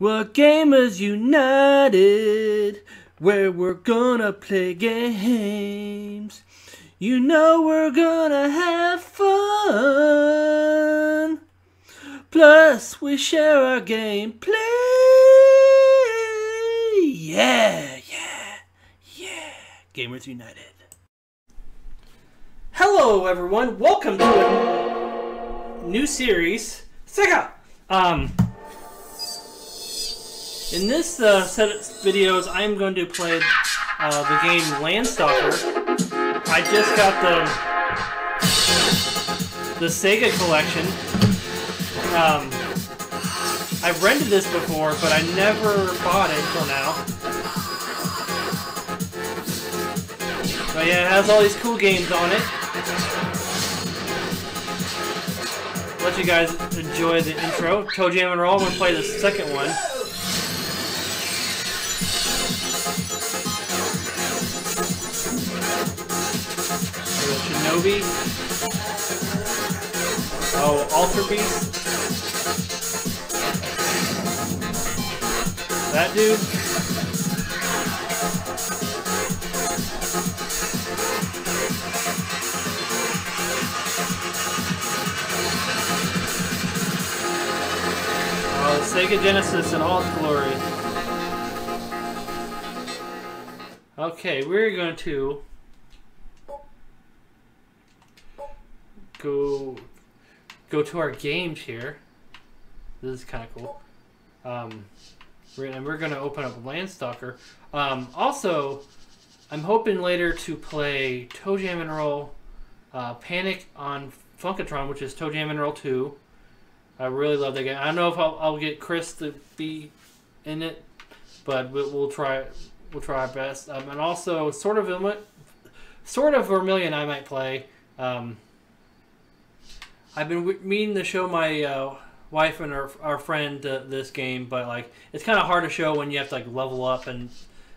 We're Gamers United, where we're gonna play games. You know we're gonna have fun. Plus, we share our gameplay. Yeah, yeah, yeah. Gamers United. Hello, everyone. Welcome to a new series. Sega! Um, in this uh, set of videos, I'm going to play uh, the game Landstalker. I just got the the Sega collection. Um, I've rented this before, but I never bought it until now. But yeah, it has all these cool games on it. Let you guys enjoy the intro. ToeJam and Earl. I'm gonna play the second one. Shinobi. Oh, Altered Beast. That dude. Oh, Sega Genesis in all its glory. Okay, we're going to go go to our games here. This is kind of cool. Um, we're, and we're going to open up Landstalker. Um, also, I'm hoping later to play ToeJam and Earl uh, Panic on Funkotron, which is ToeJam and Earl 2. I really love that game. I don't know if I'll, I'll get Chris to be in it, but we'll, we'll try we'll try our best. Um, and also, sort of sort of Vermilion, I might play. Um, I've been meaning to show my uh, wife and our, our friend uh, this game, but like it's kind of hard to show when you have to like level up and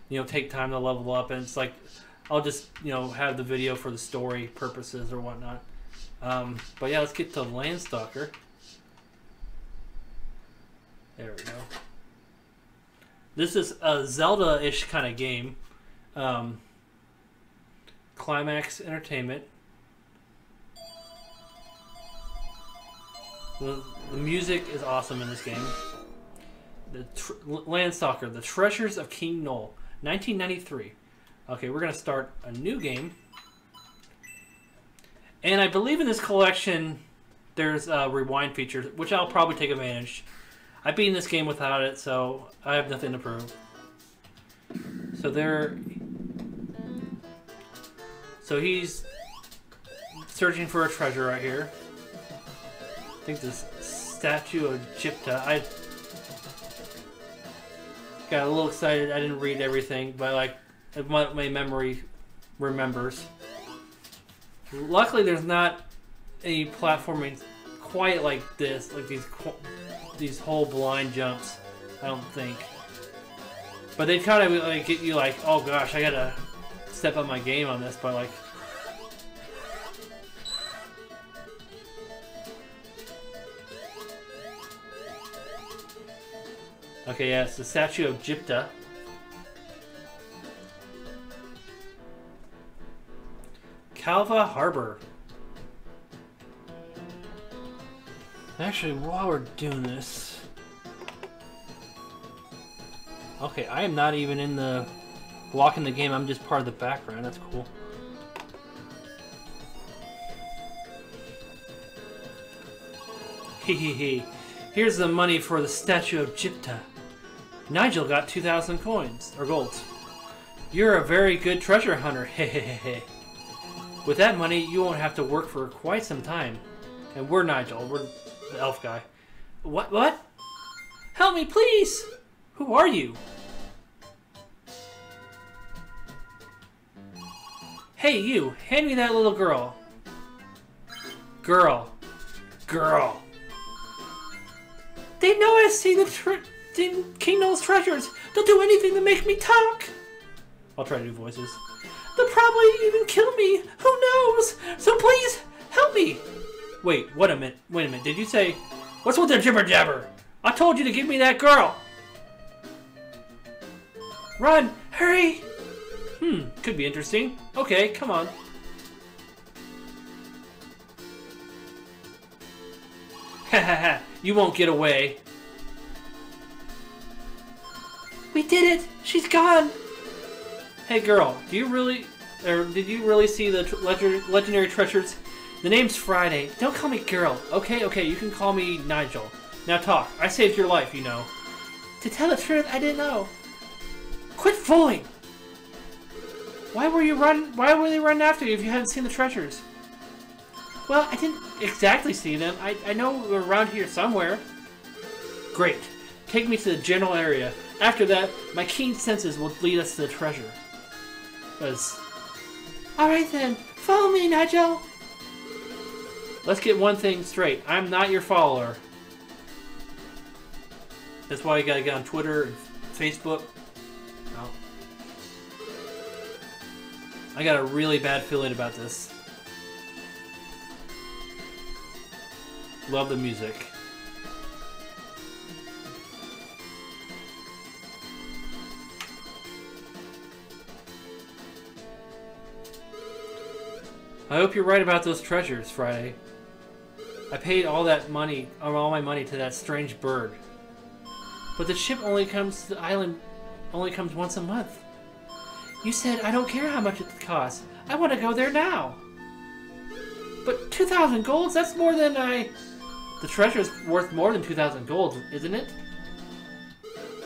you know take time to level up, and it's like I'll just you know have the video for the story purposes or whatnot. Um, but yeah, let's get to Landstalker. There we go. This is a Zelda-ish kind of game. Um, Climax Entertainment. The, music is awesome in this game. The tr- Landstalker, The Treasures of King Nole, 1993. Okay, we're going to start a new game. And I believe in this collection there's a rewind feature, which I'll probably take advantage. I've beaten this game without it, so I have nothing to prove. So there... So he's searching for a treasure right here. I think this statue of Jypta. I got a little excited. I didn't read everything, but like my, my memory remembers. Luckily, there's not any platforming quite like this, like these these whole blind jumps. I don't think. But they kind of like get you like, oh gosh, I gotta step up my game on this, but like Okay, yeah, it's the statue of Jypta. Calva Harbor. Actually, while we're doing this... Okay, I am not even in the... blocking the game, I'm just part of the background, that's cool. Hehehe. Here's the money for the statue of Jypta. Nigel got 2,000 coins, or golds. You're a very good treasure hunter, hehehe. With that money, you won't have to work for quite some time. And we're Nigel, we're the elf guy. What, what? Help me, please! Who are you? Hey, you, hand me that little girl. Girl. Girl. They know I see the tre King Nole's treasures. They'll do anything to make me talk. I'll try to do voices. They'll probably even kill me. Who knows? So please, help me. Wait, what a minute. Wait a minute. Did you say... What's with the jibber jabber? I told you to give me that girl. Run! Hurry! Hmm, could be interesting. Okay, come on. Ha ha ha, you won't get away. We did it! She's gone! Hey girl, do you really, or did you really see the legendary treasures? The name's Friday. Don't call me girl. Okay, okay, you can call me Nigel. Now talk. I saved your life, you know. To tell the truth, I didn't know. Quit fooling! Why were you run? Why were they running after you if you hadn't seen the treasures? Well, I didn't exactly see them. I, I know they're around here somewhere. Great. Take me to the general area. After that, my keen senses will lead us to the treasure. Because... Alright then, follow me, Nigel! Let's get one thing straight. I'm not your follower. That's why you gotta get on Twitter and Facebook. No. I got a really bad feeling about this. Love the music. I hope you're right about those treasures, Friday. I paid all that money, all my money to that strange bird. But the ship only comes to the island, only comes once a month. You said I don't care how much it costs. I want to go there now. But 2,000 golds, that's more than I... The treasure's worth more than 2,000 gold, isn't it?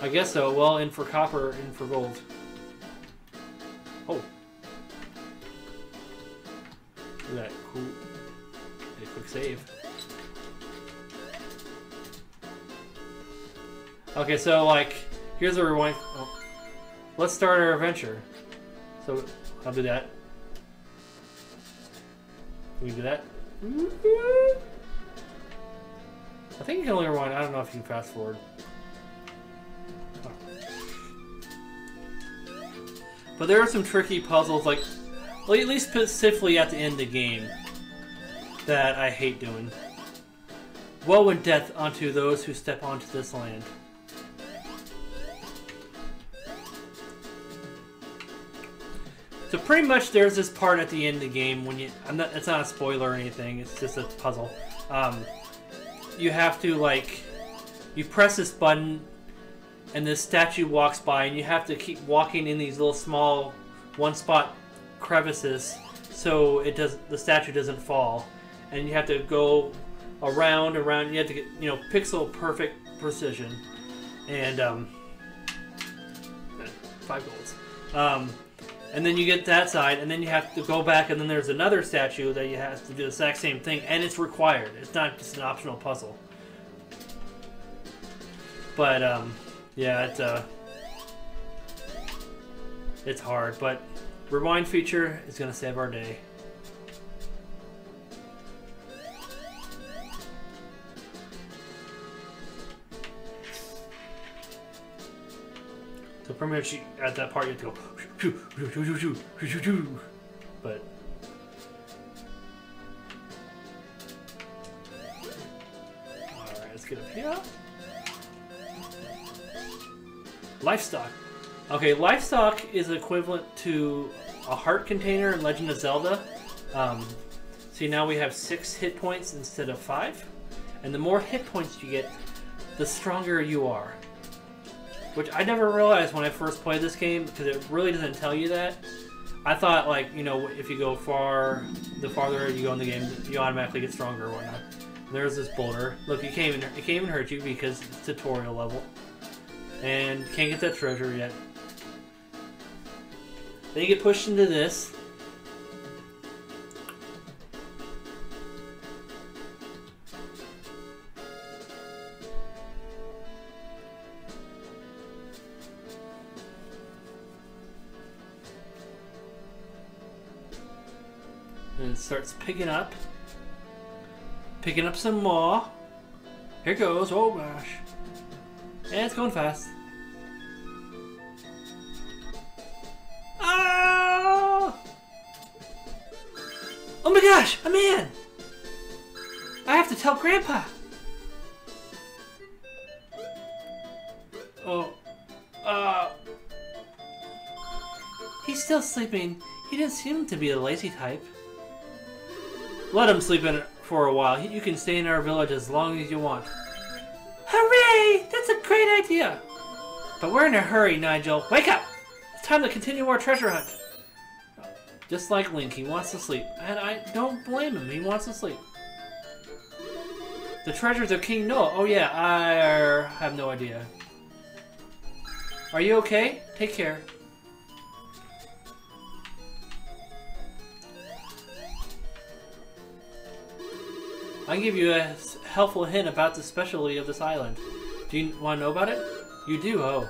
I guess so. Well, in for copper, in for gold. Oh. Look at that. Cool. A quick save. Okay, so, like, here's a rewind. Oh. Let's start our adventure. So, I'll do that. Can we do that? I think you can only rewind. I don't know if you can fast forward. But there are some tricky puzzles, like, well, at least specifically at the end of the game, that I hate doing. Woe and death unto those who step onto this land. So pretty much there's this part at the end of the game when you, I'm not, it's not a spoiler or anything, it's just a puzzle. Um, you have to like, you press this button and this statue walks by and you have to keep walking in these little small one spot crevices so it does the statue doesn't fall. And you have to go around around you have to get you know pixel perfect precision. And um, five golds. Um, and then you get that side and then you have to go back and then there's another statue that you have to do the exact same thing and it's required. It's not just an optional puzzle. But um, yeah it's uh it's hard but rewind feature is gonna save our day So pretty much at that part you have to go. But Alright, let's get up here. Livestock. Okay, livestock is equivalent to a heart container in Legend of Zelda. Um, see, now we have six hit points instead of five. And the more hit points you get, the stronger you are. Which I never realized when I first played this game because it really doesn't tell you that. I thought like you know if you go far, the farther you go in the game, you automatically get stronger or whatnot. There's this boulder. Look, you can't even it can't even hurt you because it's tutorial level, and can't get that treasure yet. Then you get pushed into this. And it starts picking up. Picking up some more. Here goes. Oh gosh. And it's going fast. Gosh, a man! I have to tell Grandpa. Oh. Uh. he's still sleeping. He didn't seem to be a lazy type. Let him sleep in it for a while. You can stay in our village as long as you want. Hooray! That's a great idea! But we're in a hurry, Nigel. Wake up! It's time to continue our treasure hunt. Just like Link, he wants to sleep. And I don't blame him. He wants to sleep. The treasures of King Nole. Oh yeah, I have no idea. Are you okay? Take care. I can give you a helpful hint about the specialty of this island. Do you want to know about it? You do, oh.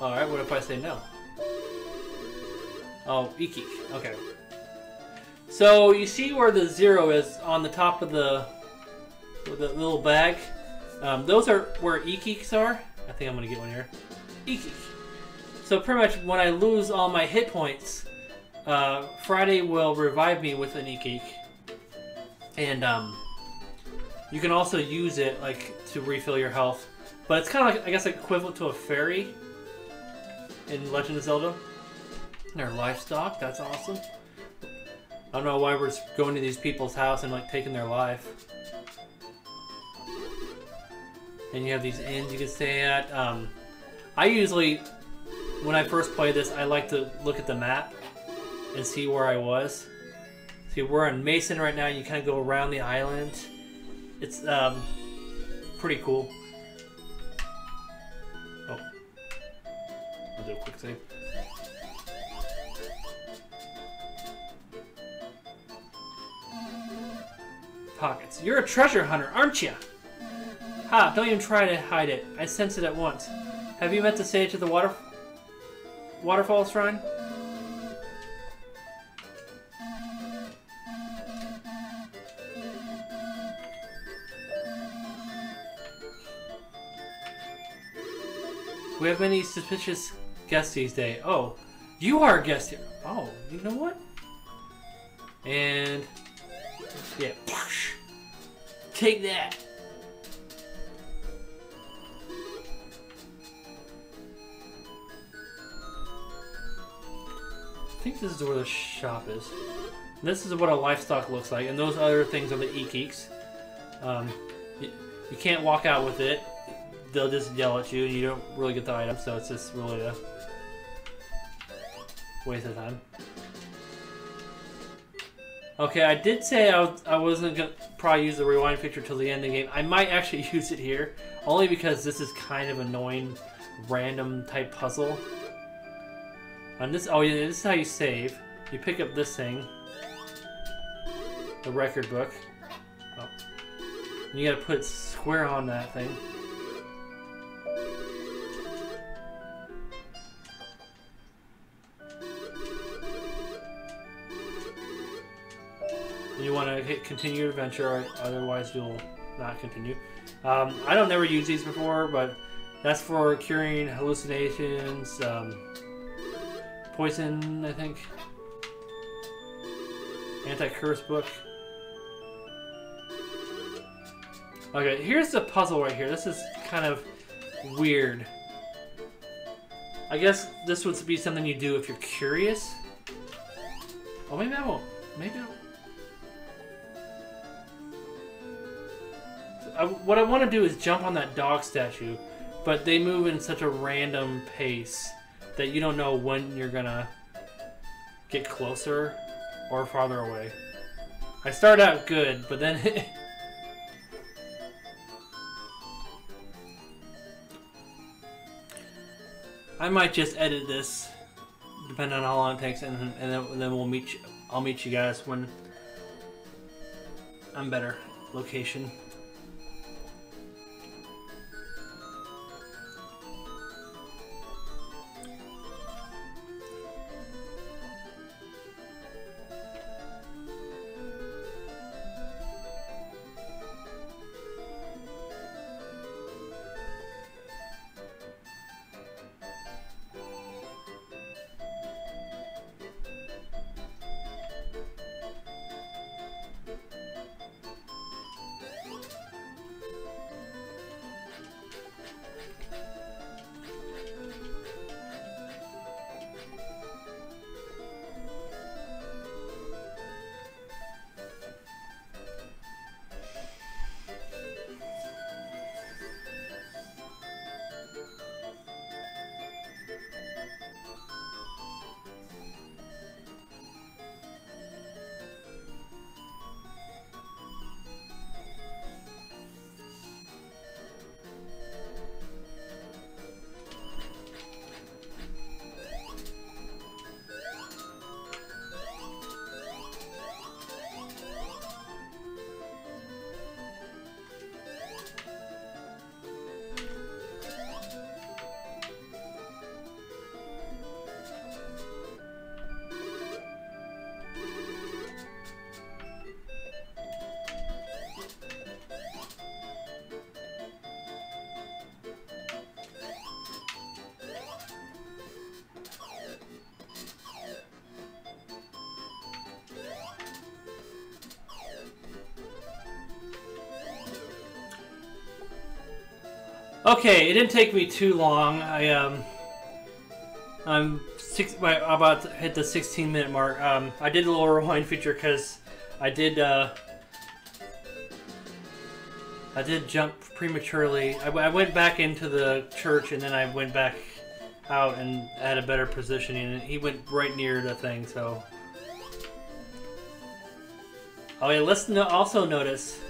Alright, what if I say no? Oh, EkeEke. Okay. So, you see where the zero is on the top of the, the little bag? Um, those are where EkeEkes are. I think I'm to get one here. EkeEke. So pretty much when I lose all my hit points, uh, Friday will revive me with an EkeEke. And um, you can also use it like to refill your health. But it's kind of like, I guess, equivalent to a fairy in Legend of Zelda. Their livestock, that's awesome. I don't know why we're going to these people's house and like taking their life. And you have these inns you can stay at. Um, I usually, when I first play this, I like to look at the map and see where I was. See, we're in Massan right now. You kind of go around the island. It's um, pretty cool. Oh, I'll do a quick save. Pockets. You're a treasure hunter, aren't you? Ha, don't even try to hide it. I sense it at once. Have you met the sage of the water waterfall shrine? We have many suspicious guests these days. Oh, you are a guest here. Oh, you know what? And yeah, take that. I think this is where the shop is. This is what a livestock looks like, and those other things are the EkeEkes. Um, you, you can't walk out with it they'll just yell at you and you don't really get the item, so it's just really a waste of time. Okay, I did say I, was, I wasn't going to probably use the rewind feature till the end of the game. I might actually use it here, only because this is kind of annoying, random type puzzle. On this, oh yeah, this is how you save. You pick up this thing, the record book. Oh. You gotta put square on that thing. You want to hit continue adventure, otherwise you'll not continue. Um, I don't never use these before, but that's for curing hallucinations, um, poison, I think. Anti-curse book. Okay, here's the puzzle right here. This is kind of weird. I guess this would be something you do if you're curious. Oh, maybe I won't. Maybe I won't. I, what I want to do is jump on that dog statue, but they move in such a random pace that you don't know when you're gonna get closer or farther away. I start out good, but then I might just edit this, depending on how long it takes, and, and, then, we'll meet. You, I'll meet you guys when I'm better location. Okay, it didn't take me too long. I um, I'm six, about to hit the 16 minute mark. Um, I did a little rewind feature because I did uh, I did jump prematurely. I, I went back into the church and then I went back out and had a better positioning. And he went right near the thing, so. Oh yeah, let's no also notice.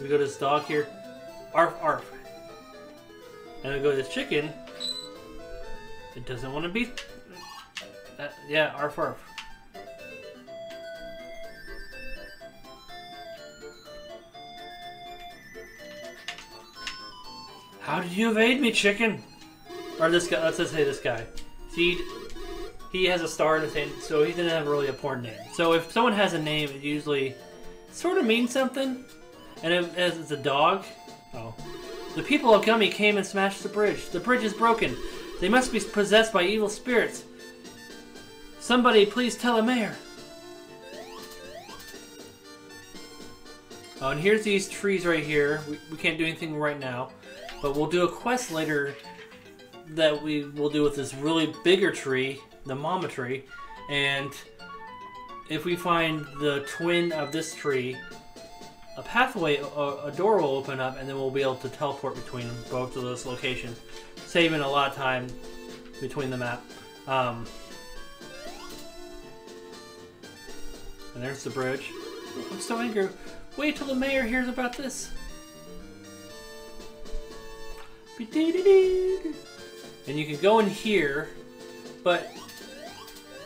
We go to this dog here. Arf arf. And we go to this chicken. It doesn't want to be. Uh, yeah, arf arf. How did you evade me, chicken? Or this guy, let's just say this guy. See, he has a star in his hand, so he didn't have really a important name. So if someone has a name, it usually sort of means something. And if, as it's a dog, oh. The people of Gumi came and smashed the bridge. The bridge is broken. They must be possessed by evil spirits. Somebody please tell the mayor. Oh, and here's these trees right here. We, we can't do anything right now. But we'll do a quest later that we will do with this really bigger tree, the mama tree. And if we find the twin of this tree, a pathway, a, a, door will open up, and then we'll be able to teleport between both of those locations, saving a lot of time between the map. Um, and there's the bridge. I'm so angry. Wait till the mayor hears about this. And you can go in here, but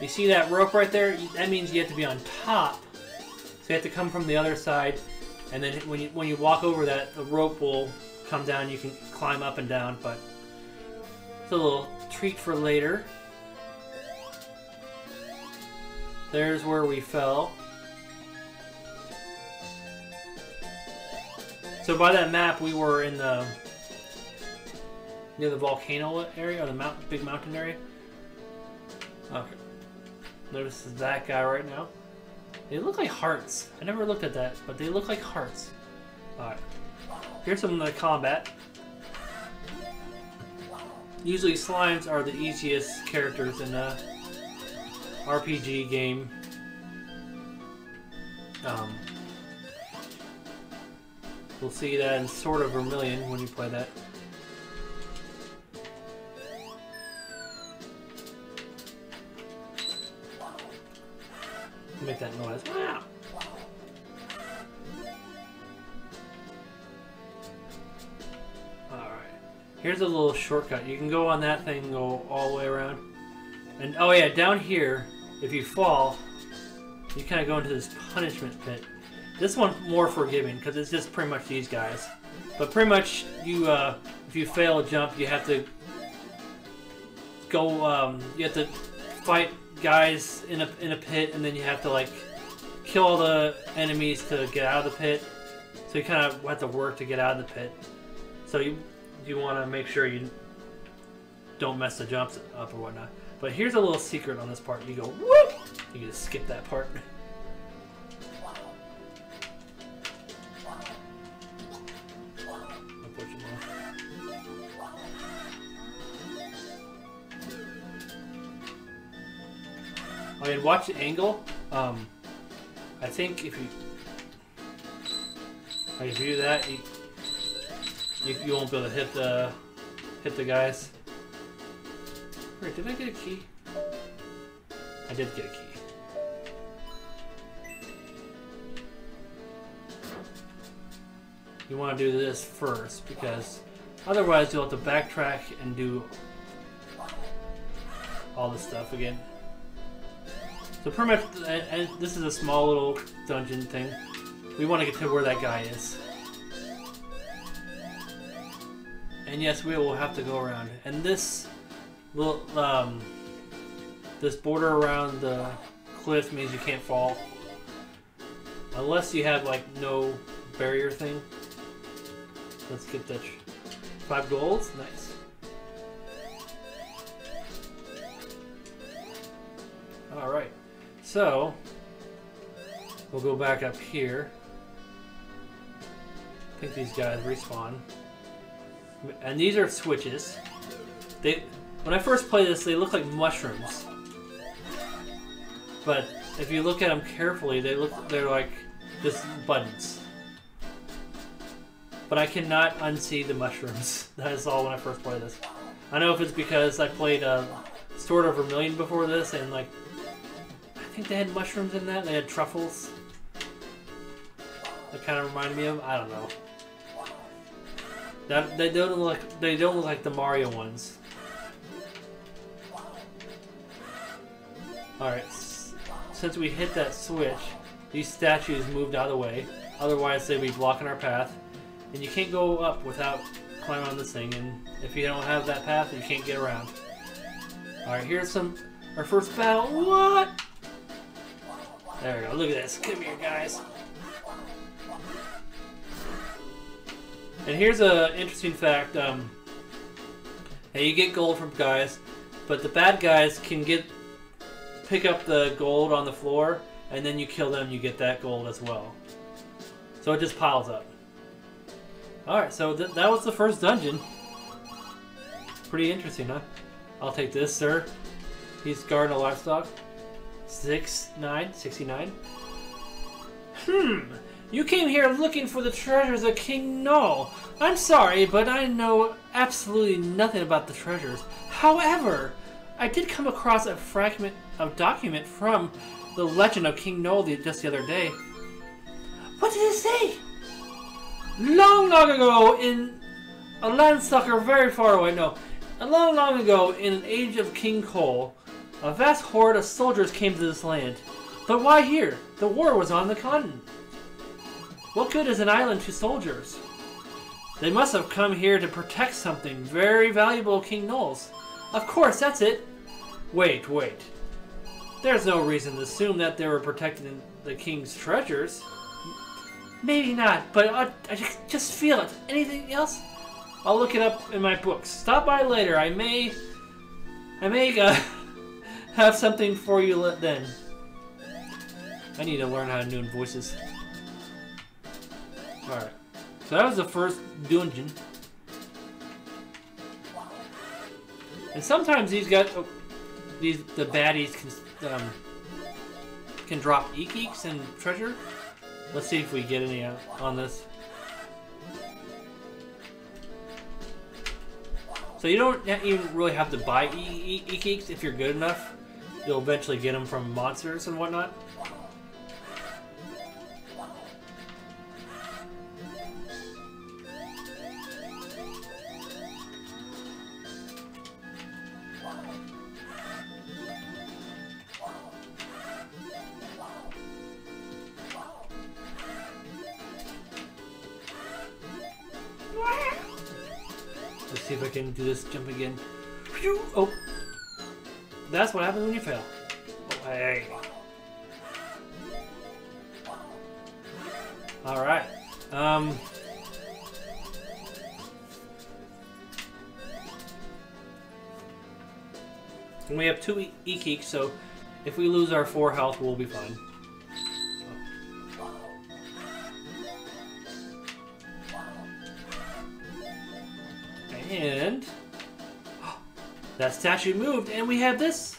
you see that rope right there? That means you have to be on top. So you have to come from the other side, and then when you when you walk over that, the rope will come down. You can climb up and down, but it's a little treat for later. There's where we fell. So by that map, we were in the near the volcano area or the mount, big mountain area. Okay. Notice that guy right now. They look like hearts. I never looked at that, but they look like hearts. Alright. Here's some of the combat. Usually slimes are the easiest characters in a RPG game. Um, we'll see that in Sword of Vermilion when you play that. Make that noise. Wow. Alright. Here's a little shortcut. You can go on that thing and go all the way around. And oh yeah, down here, if you fall, you kind of go into this punishment pit. This one's more forgiving because it's just pretty much these guys. But pretty much, you uh, if you fail a jump, you have to go. Um, you have to fight guys in a in a pit, and then you have to like kill all the enemies to get out of the pit. So you kind of have to work to get out of the pit. So you you want to make sure you don't mess the jumps up or whatnot. But here's a little secret on this part. You go whoop. You just skip that part. Mean, watch the angle. Um, I think if you if you do that, you, you, you won't be able to hit the hit the guys. Wait, did I get a key? I did get a key. You want to do this first because otherwise you'll have to backtrack and do all this stuff again. So pretty much, this is a small little dungeon thing. We want to get to where that guy is. And yes, we will have to go around. And this little, um, this border around the cliff means you can't fall. Unless you have, like, no barrier thing. Let's get that. Five golds? Nice. Alright. So, we'll go back up here. I think these guys respawn. And these are switches. They, when I first played this, they look like mushrooms. But if you look at them carefully, they look they're like just buttons. But I cannot unsee the mushrooms. That is all when I first played this. I know if it's because I played uh, Sword of Vermilion before this, and like I think they had mushrooms in that. They had truffles. That kind of reminded me of. I don't know. That they don't look like they don't look like the Mario ones. All right. Since we hit that switch, these statues moved out of the way. Otherwise, they'd be blocking our path. And you can't go up without climbing on this thing. And if you don't have that path, you can't get around. All right, here's some our first battle. What? There we go. Look at this. Come here, guys. And here's a interesting fact. Um, hey, you get gold from guys, but the bad guys can get pick up the gold on the floor, and then you kill them, you get that gold as well. So it just piles up. Alright, so th that was the first dungeon. Pretty interesting, huh? I'll take this, sir. He's guarding a livestock. Six, nine, 69. Hmm. You came here looking for the treasures of King Nole. I'm sorry, but I know absolutely nothing about the treasures. However, I did come across a fragment of document from the legend of King Nole just the other day. What did it say? Long, long ago, in a land sucker very far away, no, a long, long ago, in an age of King Nole, a vast horde of soldiers came to this land. But why here? The war was on the continent. What good is an island to soldiers? They must have come here to protect something very valuable King Nole's. Of course, that's it. Wait, wait. There's no reason to assume that they were protecting the king's treasures. Maybe not, but I, I just feel it. Anything else? I'll look it up in my books. Stop by later. I may, I may uh, have something for you then. I need to learn how to do voices. Alright. So that was the first dungeon. And sometimes these guys, oh, these the baddies can um, can drop EkeEkes and treasure. Let's see if we get any on this. So you don't even really have to buy EkeEkes if you're good enough. You'll eventually get them from monsters and whatnot. Let's see if I can do this jump again. Oh! That's what happens when you fail. Oh, hey. Alright. Um... we have two EkeEkes, so if we lose our four health, we'll be fine. That statue moved, and we have this.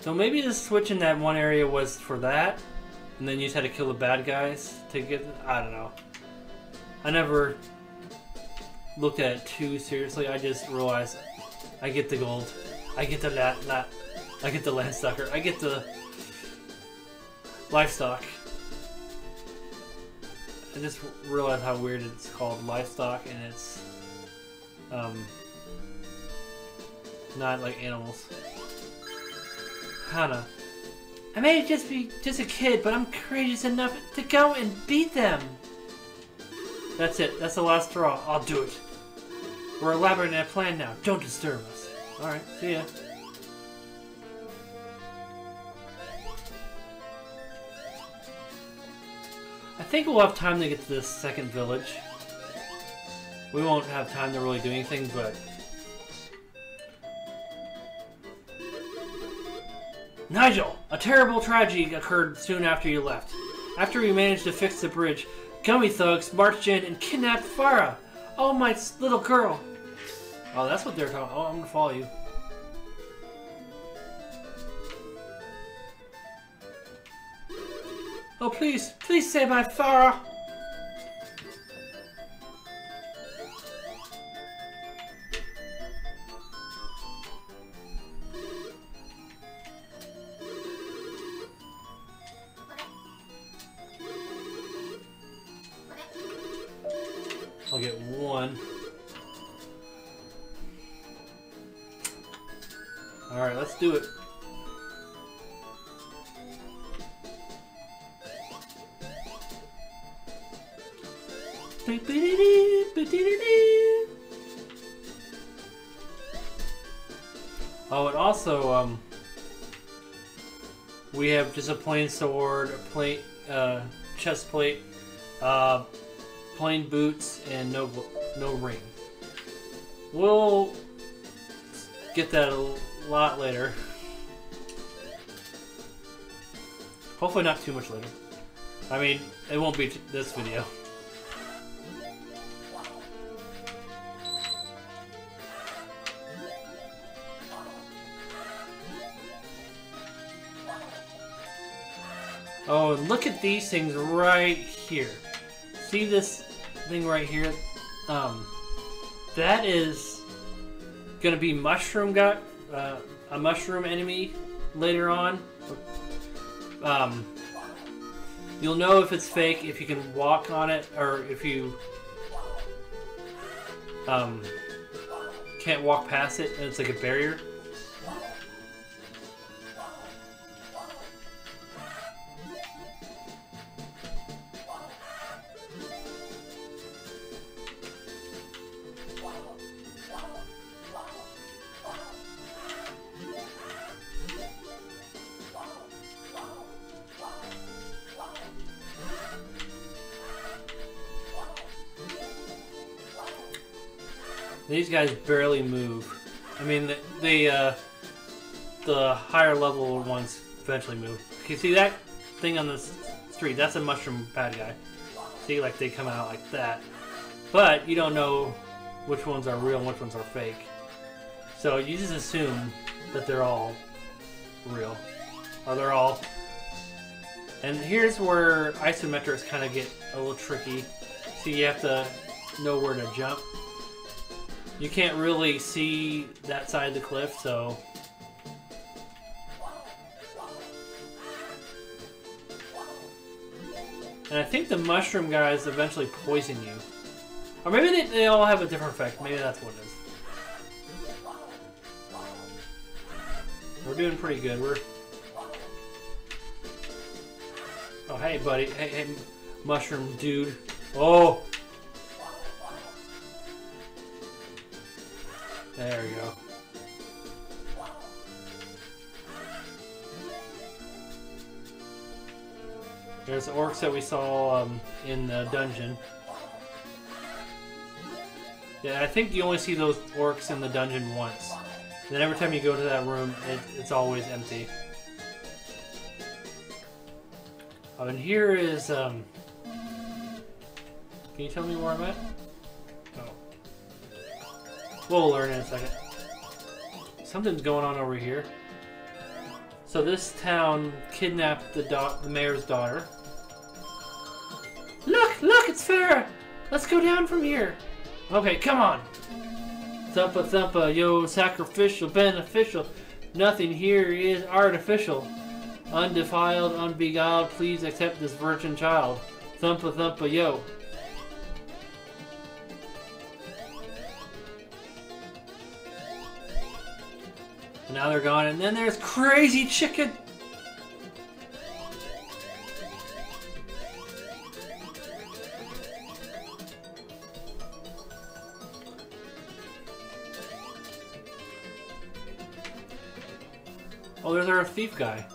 So maybe the switch in that one area was for that, and then you just had to kill the bad guys to get. I don't know. I never looked at it too seriously. I just realized I get the gold. I get the lat, lat I get the land sucker. I get the livestock. I just realized how weird it's called livestock and it's um not like animals. Hana. I may just be just a kid, but I'm courageous enough to go and beat them. That's it. That's the last straw. I'll do it. We're elaborating a plan now. Don't disturb us. Alright, see ya. I think we'll have time to get to this second village. we won't have time to really do anything, but Nigel, a terrible tragedy occurred soon after you left. After we managed to fix the bridge, Gumi thugs marched in and kidnapped Farah. Oh, my little girl. Oh, that's what they're talking. Oh, I'm gonna follow you. Oh, please, please save my Farah. Plain sword, a plain uh, chest plate, uh, plain boots, and no no ring. We'll get that a lot later. Hopefully not too much later. I mean, it won't be this video. Oh, look at these things right here. See this thing right here? Um, that is gonna be mushroom guy, uh, a mushroom enemy later on. Um, you'll know if it's fake if you can walk on it or if you um, can't walk past it and it's like a barrier. Guys barely move. I mean, the, the, uh, the higher level ones eventually move. You see that thing on the street? That's a mushroom bad guy. See, like they come out like that. But you don't know which ones are real and which ones are fake. So you just assume that they're all real. Or they're all. And here's where isometrics kind of get a little tricky. See, you have to know where to jump. You can't really see that side of the cliff, so. And I think the mushroom guys eventually poison you. Or maybe they, they all have a different effect. Maybe that's what it is. We're doing pretty good. We're. Oh, hey, buddy. Hey, hey, mushroom dude. Oh! There we go. There's the orcs that we saw um, in the dungeon. Yeah, I think you only see those orcs in the dungeon once. Then every time you go to that room, it, it's always empty. Oh, and here is, um... Can you tell me where I'm at? We'll learn in a second. Something's going on over here. So this town kidnapped the, the mayor's daughter. Look, look, it's Fara! Let's go down from here. Okay, come on. Thumpa thumpa, yo, sacrificial, beneficial. Nothing here is artificial. Undefiled, unbeguiled, please accept this virgin child. Thumpa thumpa, yo. Now they're gone, and then there's Crazy Chicken. Oh, there's our thief guy.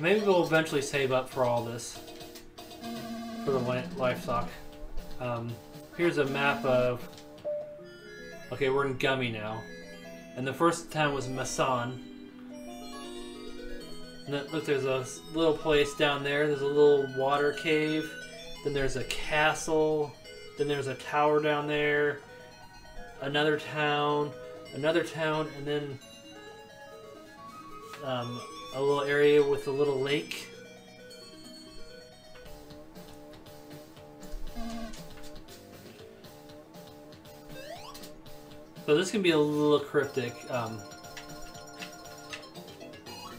Maybe we'll eventually save up for all this. For the livestock. Um, here's a map of... Okay, we're in Gumi now. And the first town was Massan. And then, look, there's a little place down there. There's a little water cave. Then there's a castle. Then there's a tower down there. Another town. Another town. And then um, a little area with a little lake. So this can be a little cryptic. Um,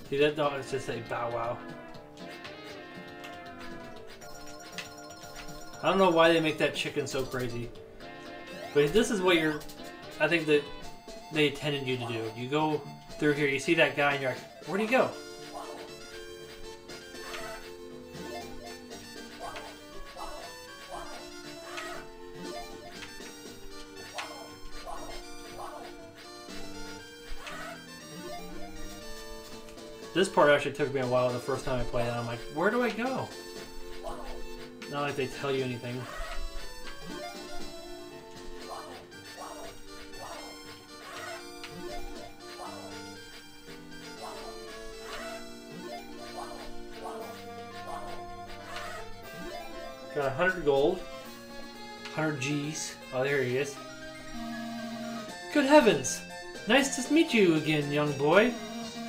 see, that dog is just a bow wow. I don't know why they make that chicken so crazy. But this is what you're... I think that they intended you to do. You go through here, you see that guy, and you're like, where'd he go? This part actually took me a while the first time I played it. I'm like, where do I go? Not like they tell you anything. Got 100 gold. 100 G's. Oh, there he is. Good heavens! Nice to meet you again, young boy.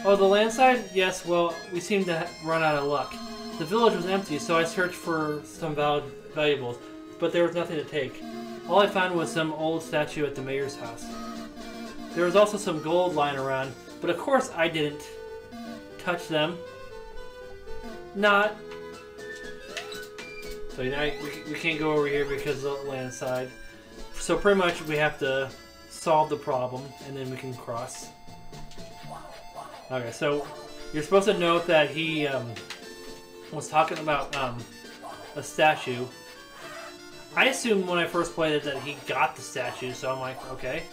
Oh, the landside? Yes, well, we seem to run out of luck. The village was empty, so I searched for some val valuables, but there was nothing to take. All I found was some old statue at the mayor's house. There was also some gold lying around, but of course I didn't touch them. Not. So now we, we can't go over here because of the landslide. So pretty much we have to solve the problem, and then we can cross. Okay, so you're supposed to note that he um, was talking about um, a statue. I assumed when I first played it that he got the statue, so I'm like, okay.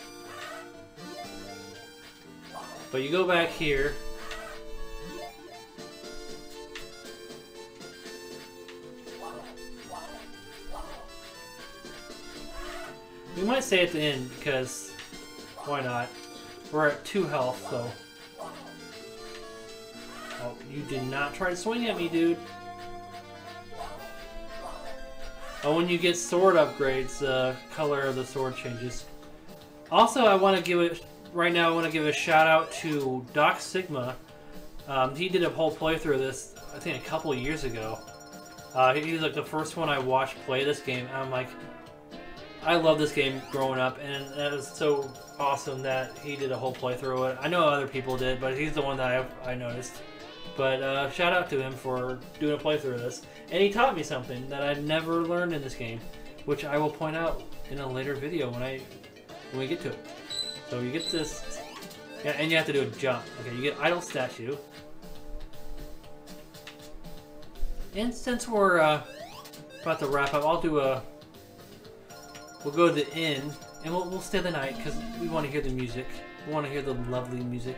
But you go back here. We might say at the end, because why not? We're at 2 health, so... Oh, you did not try to swing at me, dude. Oh, when you get sword upgrades, the color of the sword changes. Also, I want to give it right now. I want to give a shout out to Doc Sigma. Um, he did a whole playthrough of this, I think, a couple years ago. Uh, he was like the first one I watched play this game. I'm like, I love this game growing up, and it was so awesome that he did a whole playthrough of it. I know other people did, but he's the one that I, I noticed. But uh, shout out to him for doing a playthrough of this. And he taught me something that I'd never learned in this game, which I will point out in a later video when I when we get to it. So you get this, and you have to do a jump. Okay, you get idol statue. And since we're uh, about to wrap up, I'll do a. We'll go to the inn, and we'll, we'll stay the night because we want to hear the music. We want to hear the lovely music.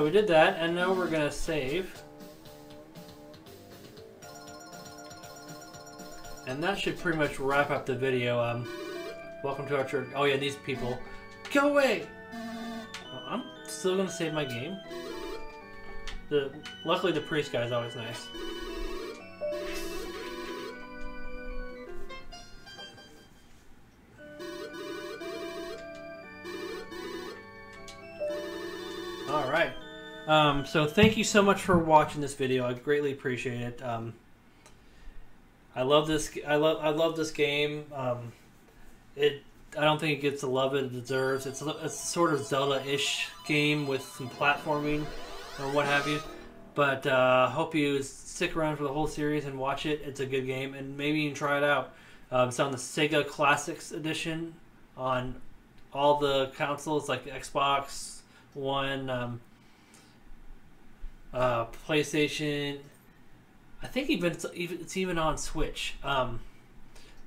So we did that, and now we're gonna save. And that should pretty much wrap up the video. Um, welcome to our church. Oh yeah, these people. Go away! Well, I'm still gonna save my game. The Luckily the priest guy is always nice. Um, so thank you so much for watching this video. I greatly appreciate it. Um, I love this. I love. I love this game. Um, it. I don't think it gets the love it deserves. It's a, it's sort of Zelda-ish game with some platforming or what have you. But uh, hope you stick around for the whole series and watch it. It's a good game, and maybe can try it out. Um, it's on the Sega Classics Edition on all the consoles like Xbox One. Um, uh, PlayStation, I think even it's even, it's even on Switch. Um,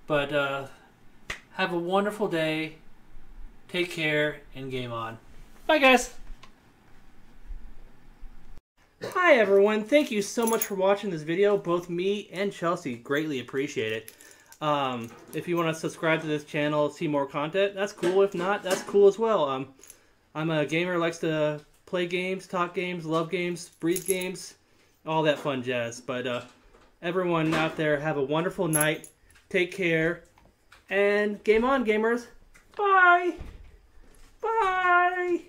but uh, have a wonderful day. Take care and game on. Bye, guys. Hi everyone, thank you so much for watching this video. Both me and Chelsea greatly appreciate it. Um, if you want to subscribe to this channel, see more content, that's cool. If not, that's cool as well. Um, I'm a gamer likes to play games, talk games, love games, breathe games, all that fun jazz. But uh, everyone out there, have a wonderful night. Take care. And game on, gamers. Bye. Bye.